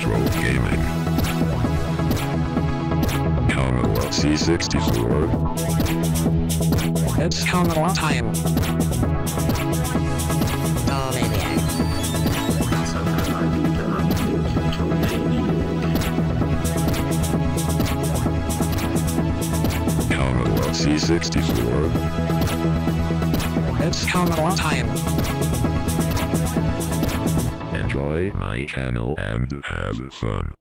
casual gaming. Commonwealth C64. It's Commonwealth time. C64. It's Commonwealth time. Enjoy my channel and have fun.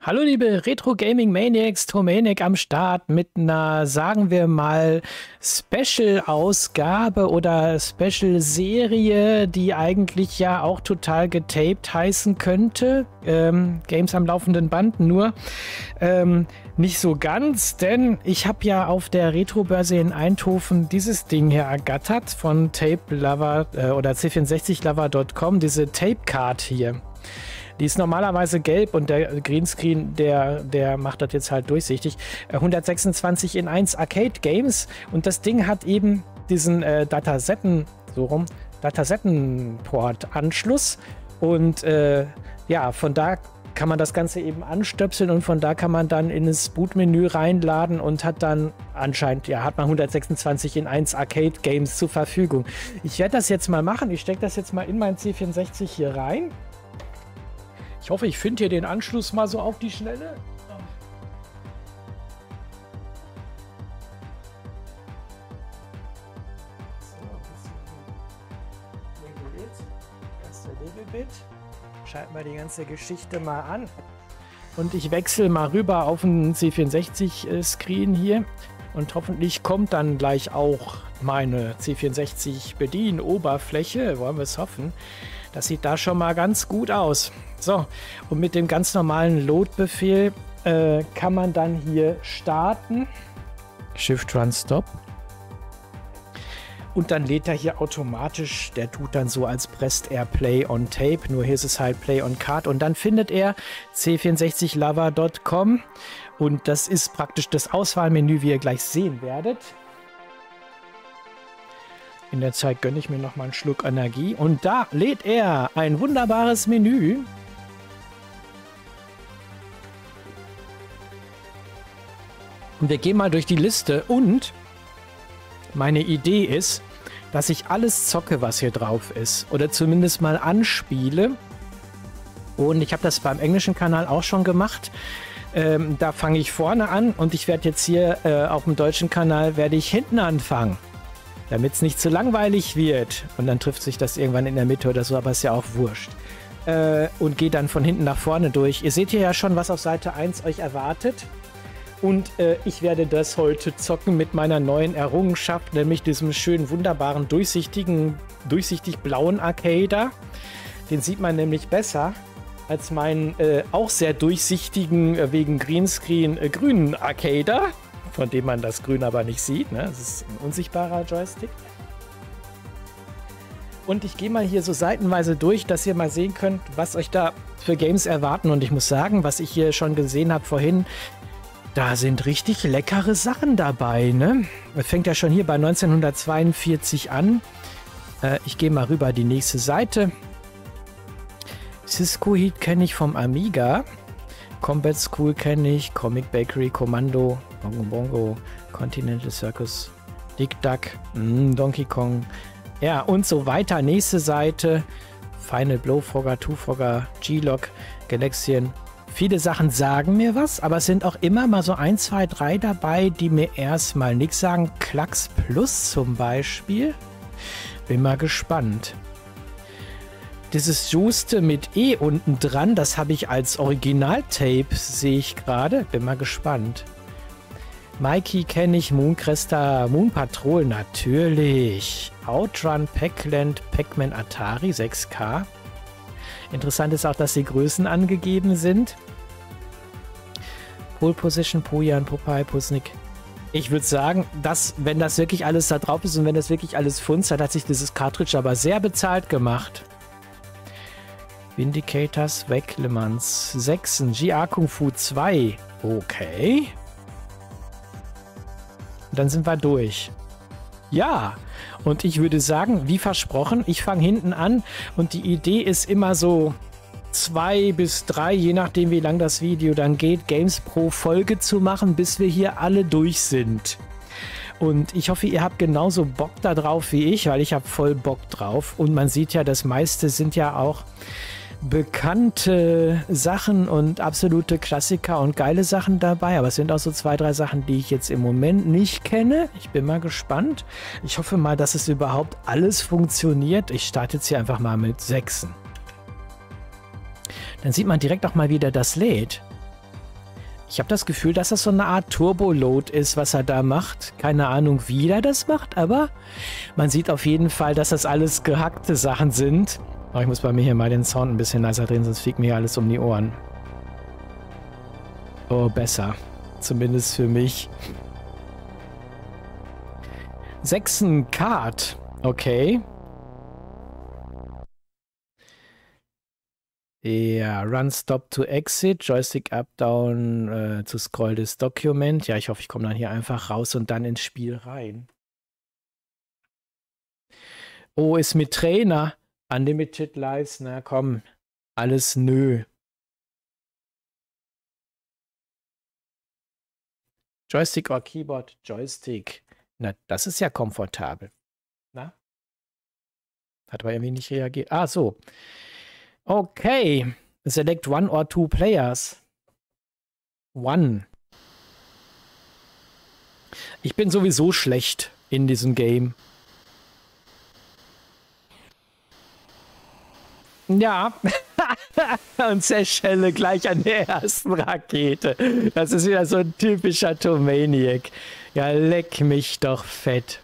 Hallo liebe Retro Gaming Maniacs, Tomaniac am Start mit einer, sagen wir mal, Special-Ausgabe oder Special-Serie, die eigentlich ja auch total getaped heißen könnte. Ähm, Games am laufenden Band nur. Ähm, nicht so ganz, denn ich habe ja auf der Retro-Börse in Eindhoven dieses Ding hier ergattert von Tape Lover äh, oder c64lover.com, diese Tape Card hier. Die ist normalerweise gelb und der Greenscreen, der, der macht das jetzt halt durchsichtig. Äh, 126 in 1 Arcade Games und das Ding hat eben diesen äh, Datasetten, so rum, Datasetten-Port-Anschluss und äh, ja, von da kann man das Ganze eben anstöpseln und von da kann man dann in das Bootmenü reinladen und hat dann anscheinend, ja, hat man 126 in 1 Arcade Games zur Verfügung. Ich werde das jetzt mal machen. Ich stecke das jetzt mal in mein C64 hier rein. Ich hoffe, ich finde hier den Anschluss mal so auf die Schnelle. Schalten wir die ganze Geschichte mal an. Und ich wechsle mal rüber auf den C64-Screen hier. Und hoffentlich kommt dann gleich auch meine C64-Bedienoberfläche. Wollen wir es hoffen. Das sieht da schon mal ganz gut aus. So, und mit dem ganz normalen Load-Befehl äh, kann man dann hier starten. Shift Run Stop. Und dann lädt er hier automatisch, der tut dann so als presst er Play on Tape, nur hier ist es halt Play on Card. Und dann findet er c64lover.com und das ist praktisch das Auswahlmenü, wie ihr gleich sehen werdet. In der Zeit gönne ich mir noch mal einen Schluck Energie. Und da lädt er ein wunderbares Menü. Und wir gehen mal durch die Liste. Und meine Idee ist, dass ich alles zocke, was hier drauf ist. Oder zumindest mal anspiele. Und ich habe das beim englischen Kanal auch schon gemacht. Ähm, da fange ich vorne an und ich werde jetzt hier äh, auf dem deutschen Kanal werde ich hinten anfangen damit es nicht zu langweilig wird. Und dann trifft sich das irgendwann in der Mitte oder so, aber ist ja auch wurscht. Äh, und geht dann von hinten nach vorne durch. Ihr seht hier ja schon, was auf Seite 1 euch erwartet. Und äh, ich werde das heute zocken mit meiner neuen Errungenschaft, nämlich diesem schönen, wunderbaren, durchsichtigen, durchsichtig blauen Arcader. Den sieht man nämlich besser als meinen äh, auch sehr durchsichtigen, äh, wegen Greenscreen äh, grünen Arcader von dem man das Grün aber nicht sieht. Ne? Das ist ein unsichtbarer Joystick. Und ich gehe mal hier so seitenweise durch, dass ihr mal sehen könnt, was euch da für Games erwarten. Und ich muss sagen, was ich hier schon gesehen habe vorhin, da sind richtig leckere Sachen dabei. Ne? Das fängt ja schon hier bei 1942 an. Äh, ich gehe mal rüber die nächste Seite. Cisco Heat kenne ich vom Amiga. Combat School kenne ich. Comic Bakery, Kommando, Bongo Bongo, Continental Circus, Dick Duck, mm, Donkey Kong, ja und so weiter. Nächste Seite, Final Blow, Frogger, Two Frogger, G-Log, Galaxian. Viele Sachen sagen mir was, aber es sind auch immer mal so ein, zwei, drei dabei, die mir erstmal nichts sagen. Klacks Plus zum Beispiel. Bin mal gespannt. Dieses Juste mit E unten dran, das habe ich als Original-Tape, sehe ich gerade. Bin mal gespannt. Mikey kenne ich, Mooncrester, Moon Patrol natürlich. Outrun, Packland, Pac-Man Atari 6K. Interessant ist auch, dass die Größen angegeben sind. Pole Position, Pojan, Popeye, Pusnik. Ich würde sagen, dass, wenn das wirklich alles da drauf ist und wenn das wirklich alles funzt, hat sich dieses Cartridge aber sehr bezahlt gemacht. Vindicators, Wecklemans, 6, GA Kung Fu 2. Okay. Dann sind wir durch. Ja, und ich würde sagen, wie versprochen, ich fange hinten an und die Idee ist immer so, zwei bis drei, je nachdem wie lang das Video dann geht, Games pro Folge zu machen, bis wir hier alle durch sind. Und ich hoffe, ihr habt genauso Bock da drauf wie ich, weil ich habe voll Bock drauf. Und man sieht ja, das meiste sind ja auch bekannte Sachen und absolute Klassiker und geile Sachen dabei. Aber es sind auch so zwei, drei Sachen, die ich jetzt im Moment nicht kenne. Ich bin mal gespannt. Ich hoffe mal, dass es überhaupt alles funktioniert. Ich starte jetzt hier einfach mal mit Sechsen. Dann sieht man direkt auch mal wieder das lädt. Ich habe das Gefühl, dass das so eine Art Turbo-Load ist, was er da macht. Keine Ahnung, wie er das macht, aber man sieht auf jeden Fall, dass das alles gehackte Sachen sind. Aber ich muss bei mir hier mal den Sound ein bisschen leiser drehen, sonst fliegt mir hier alles um die Ohren. Oh, besser. Zumindest für mich. Sechsen Card. Okay. Ja, Run Stop to Exit, Joystick Up Down äh, zu scroll das Document. Ja, ich hoffe, ich komme dann hier einfach raus und dann ins Spiel rein. Oh, ist mit Trainer. Unlimited Lives, na komm, alles nö. Joystick oder Keyboard? Joystick. Na, das ist ja komfortabel. Na? Hat aber irgendwie nicht reagiert. Ah, so. Okay. Select one or two players. One. Ich bin sowieso schlecht in diesem Game. Ja. Und zerschelle gleich an der ersten Rakete. Das ist wieder so ein typischer Tomaniac. Ja, leck mich doch fett.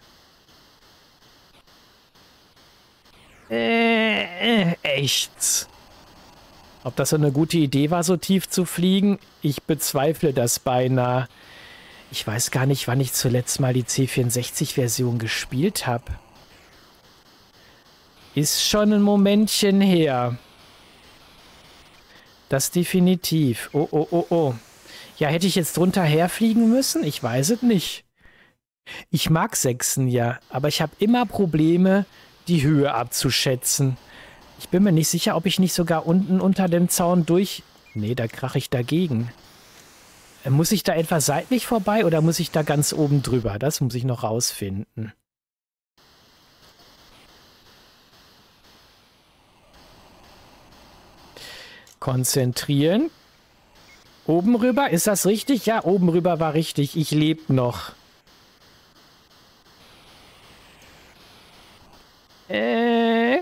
Äh, echt. Ob das so eine gute Idee war, so tief zu fliegen? Ich bezweifle das beinahe. Ich weiß gar nicht, wann ich zuletzt mal die C64-Version gespielt habe. Ist schon ein Momentchen her. Das definitiv. Oh, oh, oh, oh. Ja, hätte ich jetzt drunter herfliegen müssen? Ich weiß es nicht. Ich mag Sechsen ja, aber ich habe immer Probleme, die Höhe abzuschätzen. Ich bin mir nicht sicher, ob ich nicht sogar unten unter dem Zaun durch... Nee, da krache ich dagegen. Muss ich da etwa seitlich vorbei oder muss ich da ganz oben drüber? Das muss ich noch rausfinden. Konzentrieren. Oben rüber, ist das richtig? Ja, oben rüber war richtig. Ich lebe noch. Äh.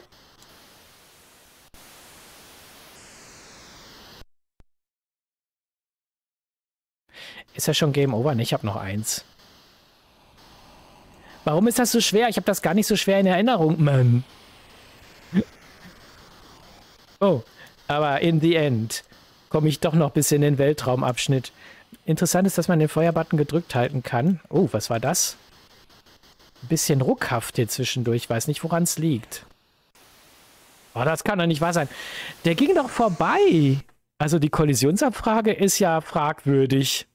Ist ja schon Game Over? Ne, ich habe noch eins. Warum ist das so schwer? Ich habe das gar nicht so schwer in Erinnerung, Mann. Oh, aber in the end komme ich doch noch bis in den Weltraumabschnitt. Interessant ist, dass man den Feuerbutton gedrückt halten kann. Oh, was war das? Ein bisschen ruckhaft hier zwischendurch. Ich weiß nicht, woran es liegt. Oh, das kann doch nicht wahr sein. Der ging doch vorbei. Also die Kollisionsabfrage ist ja fragwürdig.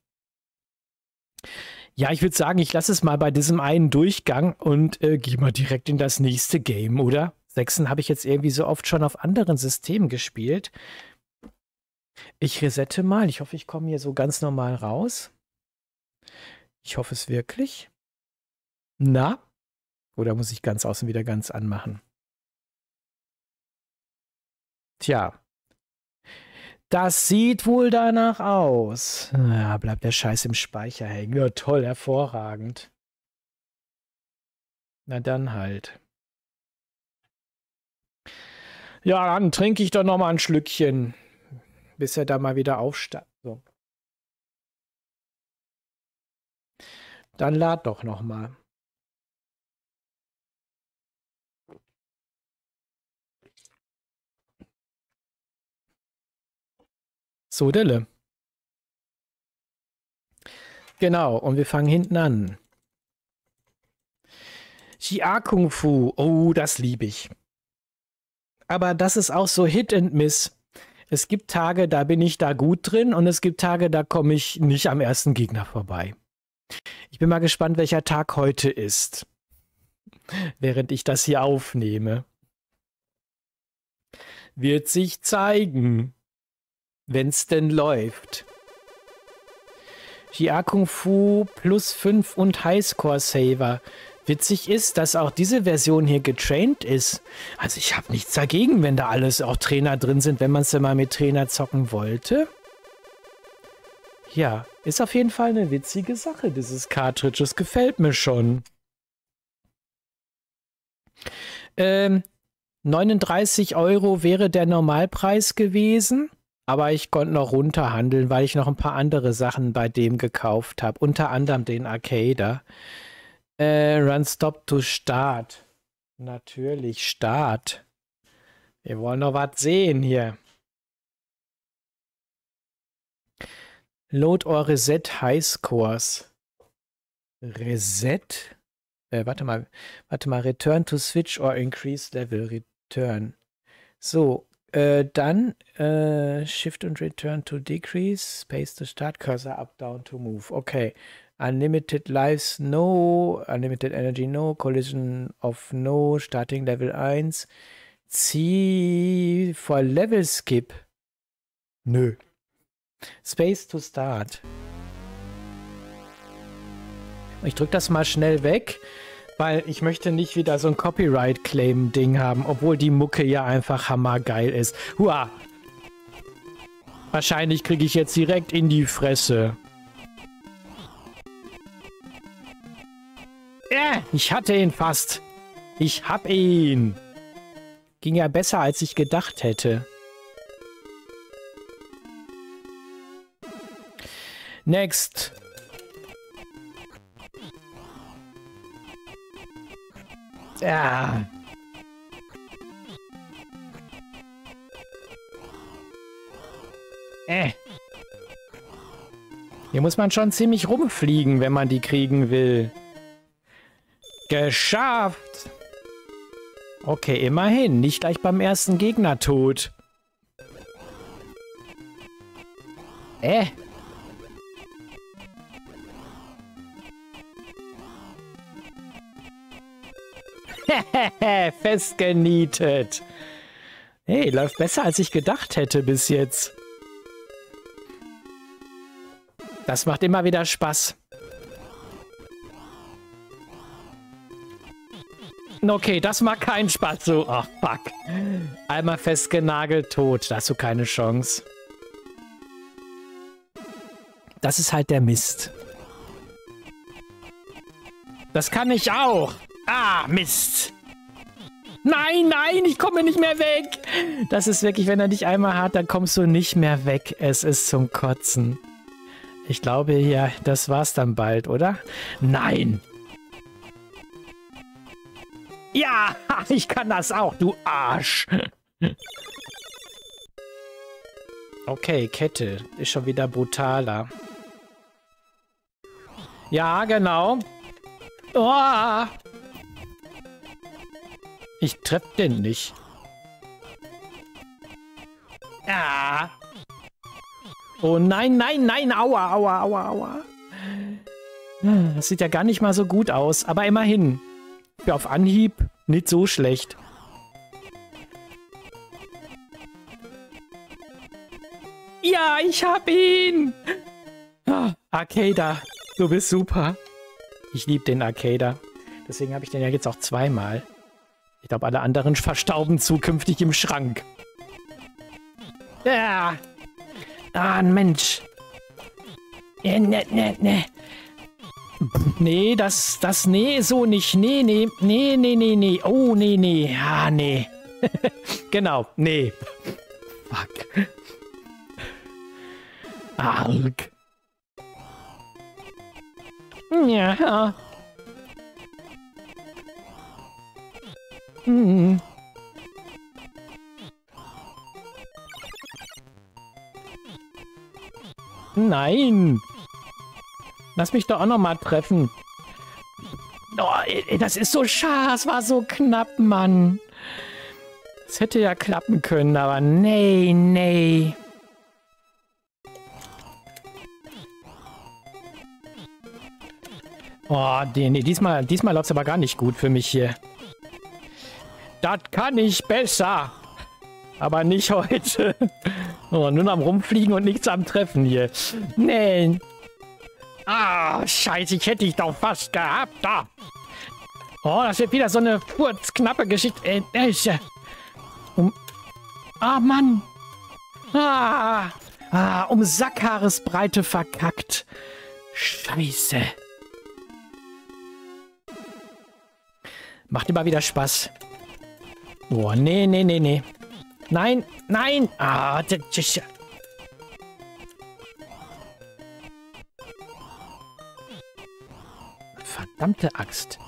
Ja, ich würde sagen, ich lasse es mal bei diesem einen Durchgang und äh, gehe mal direkt in das nächste Game, oder? Sechsen habe ich jetzt irgendwie so oft schon auf anderen Systemen gespielt. Ich resette mal. Ich hoffe, ich komme hier so ganz normal raus. Ich hoffe es wirklich. Na? Oder muss ich ganz außen wieder ganz anmachen? Tja. Das sieht wohl danach aus. Ja, bleibt der Scheiß im Speicher hängen. Ja, toll, hervorragend. Na dann halt. Ja, dann trinke ich doch noch mal ein Schlückchen, bis er da mal wieder aufsteigt. So. Dann lad doch noch mal. So, Dille. Genau, und wir fangen hinten an. Xia Kung Fu, oh, das liebe ich aber das ist auch so Hit and Miss. Es gibt Tage, da bin ich da gut drin und es gibt Tage, da komme ich nicht am ersten Gegner vorbei. Ich bin mal gespannt, welcher Tag heute ist, während ich das hier aufnehme. wird sich zeigen. Wenn's denn läuft. GR Kung Fu plus 5 und Highscore Saver. Witzig ist, dass auch diese Version hier getraint ist. Also ich habe nichts dagegen, wenn da alles auch Trainer drin sind, wenn man es mal mit Trainer zocken wollte. Ja, ist auf jeden Fall eine witzige Sache, dieses Cartridge. Das gefällt mir schon. Ähm, 39 Euro wäre der Normalpreis gewesen. Aber ich konnte noch runterhandeln, weil ich noch ein paar andere Sachen bei dem gekauft habe. Unter anderem den Arcader. Äh, Run Stop to Start. Natürlich, Start. Wir wollen noch was sehen hier. Load or Reset Highscores. Reset? Äh, warte mal. Warte mal. Return to Switch or Increase Level. Return. So, äh, dann äh, Shift und Return to Decrease, Space to Start, Cursor up, down to move. Okay. Unlimited Lives, no. Unlimited Energy, no. Collision of no. Starting Level 1. Zieh for Level Skip. Nö. Space to Start. Ich drücke das mal schnell weg. Weil ich möchte nicht wieder so ein Copyright-Claim-Ding haben, obwohl die Mucke ja einfach hammergeil ist. Hua! Wahrscheinlich kriege ich jetzt direkt in die Fresse. Äh, ich hatte ihn fast. Ich hab ihn. Ging ja besser, als ich gedacht hätte. Next. Ja. Äh. Hier muss man schon ziemlich rumfliegen, wenn man die kriegen will. Geschafft! Okay, immerhin. Nicht gleich beim ersten Gegner tot. Äh. Festgenietet. Hey, läuft besser, als ich gedacht hätte bis jetzt. Das macht immer wieder Spaß. Okay, das macht keinen Spaß. So, ach, fuck. Einmal festgenagelt, tot. Da hast du keine Chance. Das ist halt der Mist. Das kann ich auch. Ah, Mist. Nein, nein, ich komme nicht mehr weg. Das ist wirklich, wenn er dich einmal hat, dann kommst du nicht mehr weg. Es ist zum Kotzen. Ich glaube, ja, das war's dann bald, oder? Nein. Ja, ich kann das auch, du Arsch. Okay, Kette. Ist schon wieder brutaler. Ja, genau. Oh. Ich treffe den nicht. Ja. Oh nein, nein, nein. Aua, aua, aua, aua. Das sieht ja gar nicht mal so gut aus. Aber immerhin. Für auf Anhieb nicht so schlecht. Ja, ich hab ihn. Ah, Arcada, du bist super. Ich liebe den Arcada. Deswegen habe ich den ja jetzt auch zweimal. Ich glaube, alle anderen verstauben zukünftig im Schrank. Ja. Ah, Mensch. Ja, ne, ne, ne. Nee, das, das, nee, so nicht. Nee, nee, nee, nee, nee, nee. Oh, nee, nee. Ja, nee. genau, nee. Fuck. Arg. Ja. Nein. Lass mich doch auch noch mal treffen. Oh, das ist so schade. Es war so knapp, Mann. Es hätte ja klappen können, aber nee, nee. Oh, nee, nee, diesmal, diesmal läuft es aber gar nicht gut für mich hier. Das kann ich besser. Aber nicht heute. Oh, nur am Rumfliegen und nichts am Treffen hier. Nee. Ah, scheiße, ich hätte dich doch fast gehabt. Da. Oh, das wird wieder so eine knappe Geschichte. Äh, äh. Ah, Mann. Ah. Ah, um Sackhaaresbreite verkackt. Scheiße. Macht immer wieder Spaß. Oh, nee, nee, nee, nee. Nein, nein. Ah, das Verdammte Axt.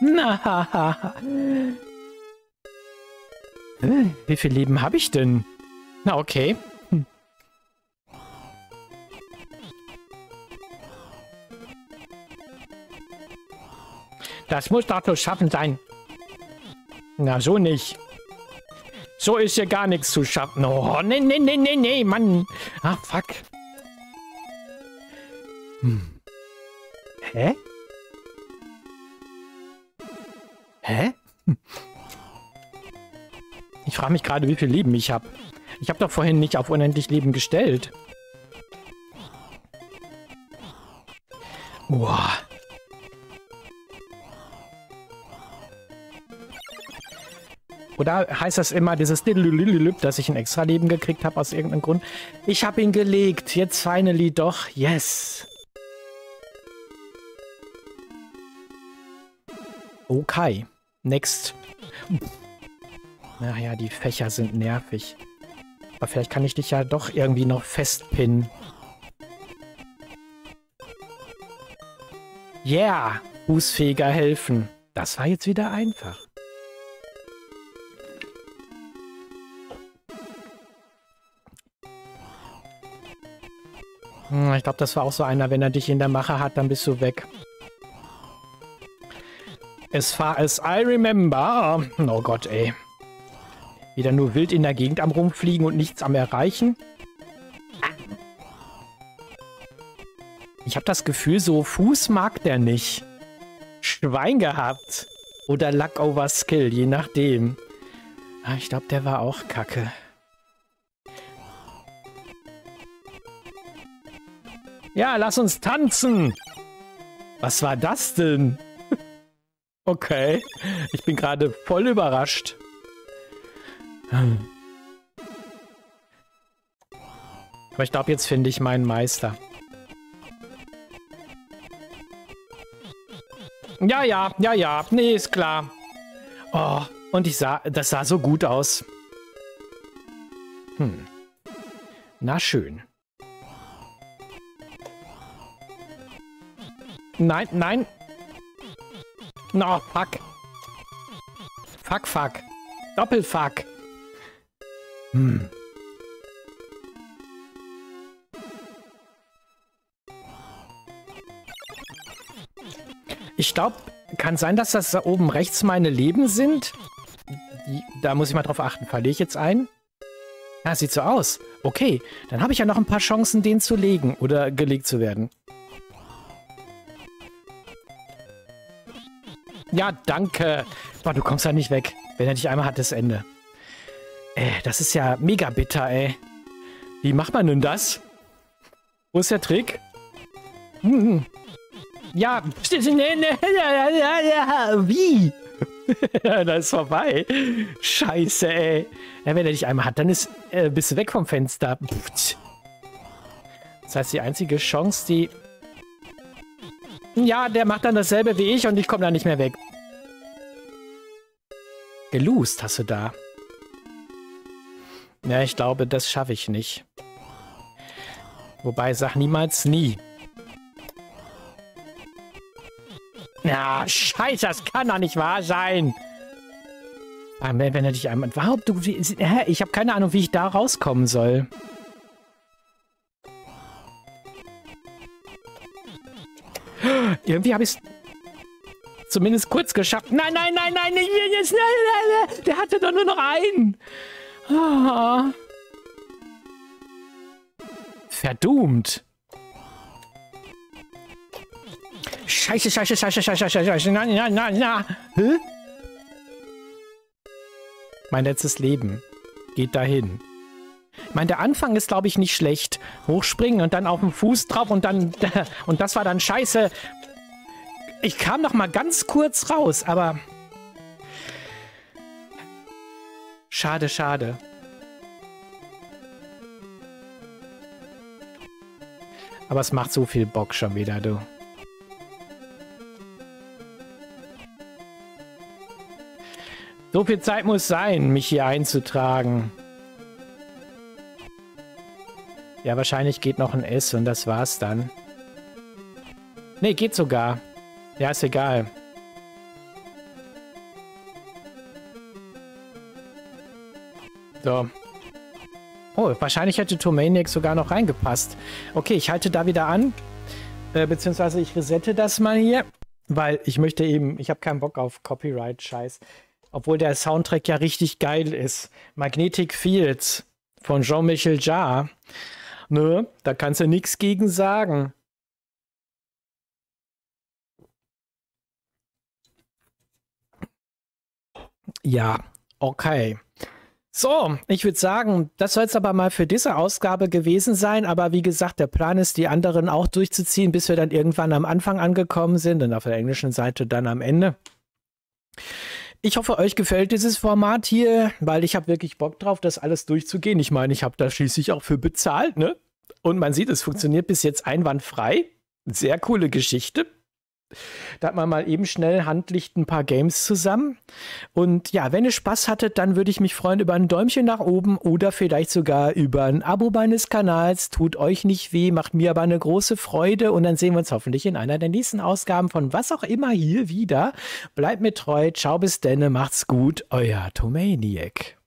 Na, Wie viel Leben habe ich denn? Na, okay. Das muss doch zu schaffen sein. Na, so nicht. So ist hier gar nichts zu schaffen. Oh, nee, nee, nee, nee, nee, Mann. Ach, fuck. Hm. Hä? Hä? Ich frage mich gerade, wie viel Leben ich habe. Ich habe doch vorhin nicht auf unendlich Leben gestellt. Boah. Oder heißt das immer dieses dass ich ein extra Leben gekriegt habe aus irgendeinem Grund? Ich habe ihn gelegt. Jetzt finally doch. Yes. Okay. Next. Naja, die Fächer sind nervig. Aber vielleicht kann ich dich ja doch irgendwie noch festpinnen. Yeah! Fußfeger helfen. Das war jetzt wieder einfach. Ich glaube, das war auch so einer, wenn er dich in der Mache hat, dann bist du weg. As far as I remember. Oh Gott, ey. Wieder nur wild in der Gegend am rumfliegen und nichts am erreichen. Ich habe das Gefühl, so Fuß mag der nicht. Schwein gehabt. Oder Luck over Skill, je nachdem. Ah, ich glaube, der war auch kacke. Ja, lass uns tanzen. Was war das denn? Okay. Ich bin gerade voll überrascht. Aber ich glaube, jetzt finde ich meinen Meister. Ja, ja, ja, ja. Nee, ist klar. Oh, und ich sah, das sah so gut aus. Hm. Na schön. Nein, nein, No, fuck. Fuck, fuck. Doppelfuck. Hm. Ich glaube, kann sein, dass das da oben rechts meine Leben sind. Die, da muss ich mal drauf achten. Verliere ich jetzt ein? Ah, sieht so aus. Okay, dann habe ich ja noch ein paar Chancen, den zu legen oder gelegt zu werden. Ja, danke. Boah, du kommst ja nicht weg. Wenn er dich einmal hat, das Ende. Äh, das ist ja mega bitter, ey. Wie macht man denn das? Wo ist der Trick? Hm. Ja, wie? das ist vorbei. Scheiße, ey. Ja, wenn er dich einmal hat, dann ist, äh, bist du weg vom Fenster. Das heißt, die einzige Chance, die ja, der macht dann dasselbe wie ich und ich komme da nicht mehr weg. Geloost hast du da. Ja, ich glaube, das schaffe ich nicht. Wobei, sag niemals nie. Ja, scheiße, das kann doch nicht wahr sein. Wenn er dich einmal... Überhaupt, du... Ich habe keine Ahnung, wie ich da rauskommen soll. Irgendwie habe ich es zumindest kurz geschafft. Nein, nein, nein, nein, nicht jetzt. Nein, nein, nein, der hatte doch nur noch einen. Oh. Verdummt. Scheiße, scheiße, scheiße, scheiße, scheiße, scheiße, na, na, na, na. Hä? Mein letztes Leben geht dahin. Ich meine, der Anfang ist, glaube ich, nicht schlecht. Hochspringen und dann auf den Fuß drauf und dann... Und das war dann scheiße. Ich kam noch mal ganz kurz raus, aber... Schade, schade. Aber es macht so viel Bock schon wieder, du. So viel Zeit muss sein, mich hier einzutragen. Ja, wahrscheinlich geht noch ein S und das war's dann. Ne, geht sogar. Ja, ist egal. So. Oh, wahrscheinlich hätte Tomaniac sogar noch reingepasst. Okay, ich halte da wieder an. Äh, beziehungsweise ich resette das mal hier. Weil ich möchte eben, ich habe keinen Bock auf Copyright-Scheiß. Obwohl der Soundtrack ja richtig geil ist. Magnetic Fields von Jean-Michel Jarre. Ne, da kannst du nichts gegen sagen. Ja, okay. So, ich würde sagen, das soll es aber mal für diese Ausgabe gewesen sein. Aber wie gesagt, der Plan ist, die anderen auch durchzuziehen, bis wir dann irgendwann am Anfang angekommen sind und auf der englischen Seite dann am Ende. Ich hoffe, euch gefällt dieses Format hier, weil ich habe wirklich Bock drauf, das alles durchzugehen. Ich meine, ich habe da schließlich auch für bezahlt, ne? Und man sieht, es funktioniert bis jetzt einwandfrei. Sehr coole Geschichte. Da hat man mal eben schnell handlicht ein paar Games zusammen. Und ja, wenn ihr Spaß hattet, dann würde ich mich freuen über ein Däumchen nach oben oder vielleicht sogar über ein Abo meines Kanals. Tut euch nicht weh, macht mir aber eine große Freude. Und dann sehen wir uns hoffentlich in einer der nächsten Ausgaben von was auch immer hier wieder. Bleibt mir treu. Ciao bis denne, macht's gut. Euer Tomaniac.